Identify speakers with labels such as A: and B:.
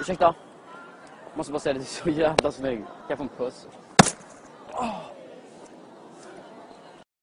A: Ursäkta. Måste bara säga det, du är så jävla snygg. Kan jag få en puss?